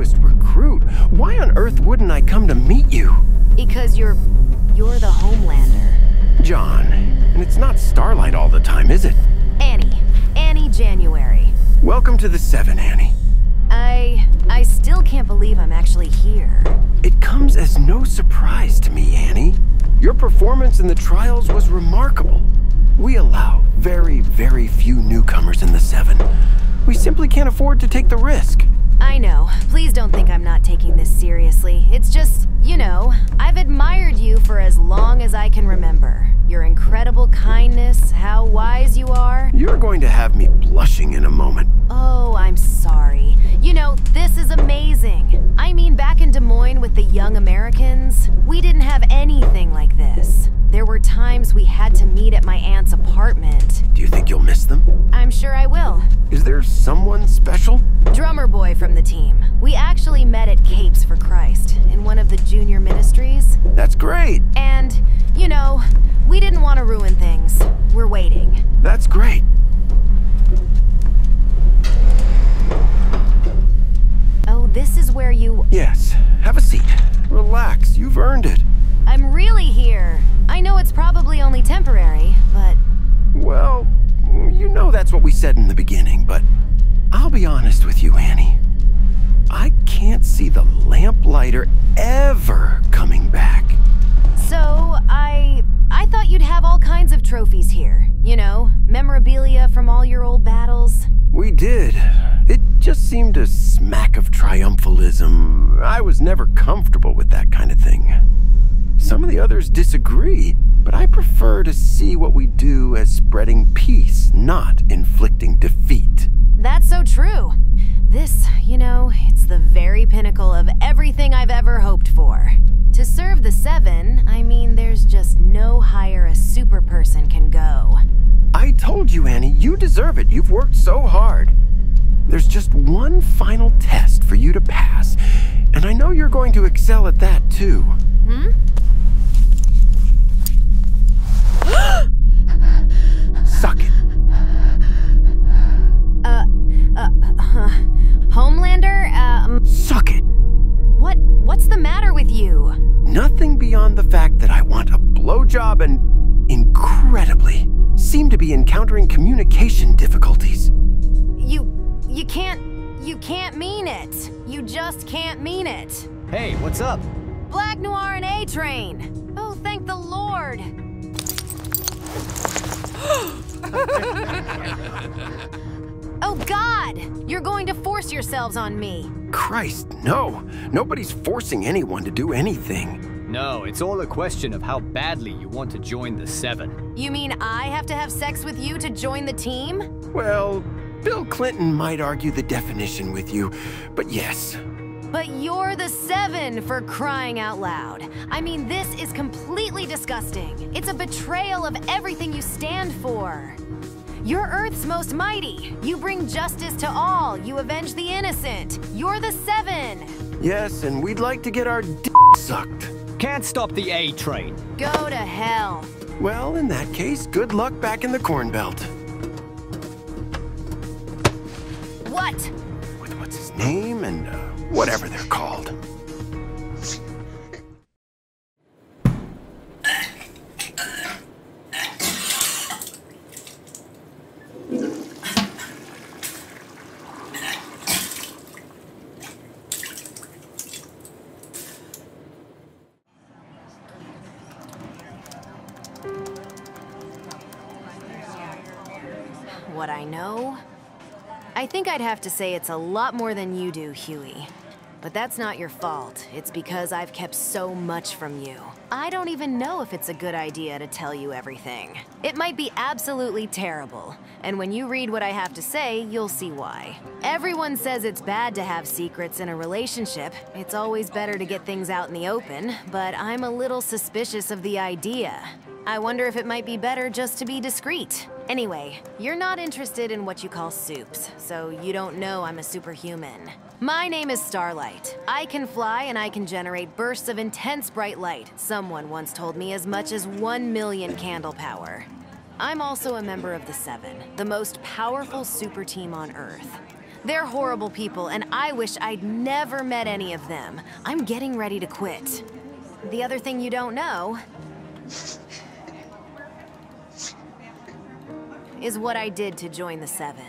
newest recruit. Why on earth wouldn't I come to meet you? Because you're... you're the Homelander. John, and it's not Starlight all the time, is it? Annie. Annie January. Welcome to the Seven, Annie. I... I still can't believe I'm actually here. It comes as no surprise to me, Annie. Your performance in the trials was remarkable. We allow very, very few newcomers in the Seven. We simply can't afford to take the risk. I know. Please don't think I'm not taking this seriously. It's just, you know, I've admired you for as long as I can remember. Your incredible kindness, how wise you are. You're going to have me blushing in a moment. Oh, I'm sorry. You know, this is amazing. I mean, back in Des Moines with the young Americans, we didn't have anything like this. There were times we had to meet at my aunt's apartment. Do you think you'll miss them? I'm sure I will. Is there someone special? Drummer boy from the team. We actually met at Capes for Christ, in one of the junior ministries. That's great. And, you know, we didn't want to ruin things. We're waiting. That's great. Oh, this is where you... Yes, have a seat. Relax, you've earned it. I'm really here. I know it's probably only temporary, but... Well, you know that's what we said in the beginning, but I'll be honest with you, Annie. I can't see the lamplighter ever coming back. So, I... I thought you'd have all kinds of trophies here. You know, memorabilia from all your old battles. We did. It just seemed a smack of triumphalism. I was never comfortable with that kind of thing. Some of the others disagree, but I prefer to see what we do as spreading peace, not inflicting defeat. That's so true. This, you know, it's the very pinnacle of everything I've ever hoped for. To serve the Seven, I mean, there's just no higher a super person can go. I told you, Annie, you deserve it. You've worked so hard. There's just one final test for you to pass, and I know you're going to excel at that too. Hmm? Blowjob and incredibly seem to be encountering communication difficulties. You, you can't, you can't mean it. You just can't mean it. Hey, what's up? Black Noir and A-Train. Oh, thank the Lord. oh, God! You're going to force yourselves on me. Christ, no. Nobody's forcing anyone to do anything. No, it's all a question of how badly you want to join the Seven. You mean I have to have sex with you to join the team? Well, Bill Clinton might argue the definition with you, but yes. But you're the Seven for crying out loud. I mean, this is completely disgusting. It's a betrayal of everything you stand for. You're Earth's most mighty. You bring justice to all. You avenge the innocent. You're the Seven. Yes, and we'd like to get our d sucked. Can't stop the A train. Go to hell. Well, in that case, good luck back in the Corn Belt. What? With what's his name and uh, whatever they're called. What I know? I think I'd have to say it's a lot more than you do, Hughie. But that's not your fault. It's because I've kept so much from you. I don't even know if it's a good idea to tell you everything. It might be absolutely terrible. And when you read what I have to say, you'll see why. Everyone says it's bad to have secrets in a relationship. It's always better to get things out in the open, but I'm a little suspicious of the idea. I wonder if it might be better just to be discreet. Anyway, you're not interested in what you call soups, so you don't know I'm a superhuman. My name is Starlight. I can fly and I can generate bursts of intense bright light. Someone once told me as much as 1 million candle power. I'm also a member of the Seven, the most powerful super team on Earth. They're horrible people, and I wish I'd never met any of them. I'm getting ready to quit. The other thing you don't know is what I did to join the Seven.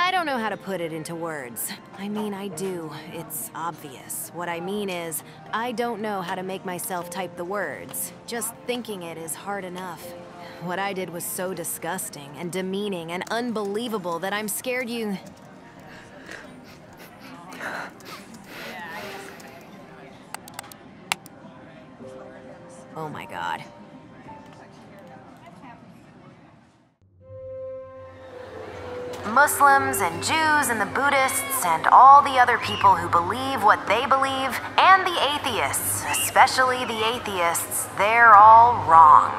I don't know how to put it into words. I mean, I do. It's obvious. What I mean is, I don't know how to make myself type the words. Just thinking it is hard enough. What I did was so disgusting and demeaning and unbelievable that I'm scared you. Oh my god. Muslims and Jews and the Buddhists and all the other people who believe what they believe, and the atheists, especially the atheists, they're all wrong.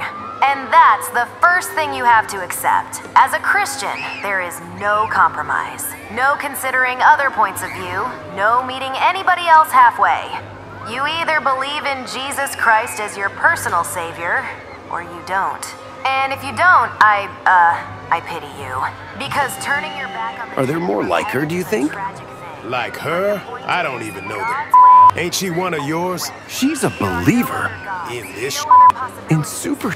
And that's the first thing you have to accept. As a Christian, there is no compromise, no considering other points of view, no meeting anybody else halfway. You either believe in Jesus Christ as your personal savior, or you don't. And if you don't, I, uh, I pity you. Because turning your back on the Are there more like her, do you think? Like her? I don't even know them. Ain't she one of yours? She's a believer In this in super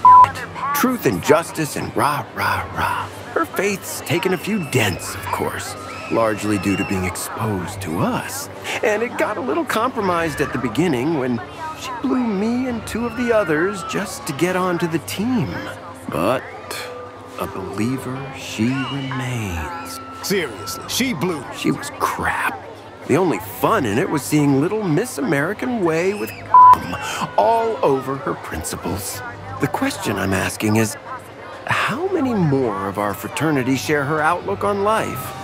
truth and justice and rah, rah, rah. Her faith's taken a few dents, of course, largely due to being exposed to us. And it got a little compromised at the beginning when she blew me and two of the others just to get onto the team. But a believer she remains. Seriously, she blew. She was crap. The only fun in it was seeing little Miss American Way with all over her principles. The question I'm asking is how many more of our fraternity share her outlook on life?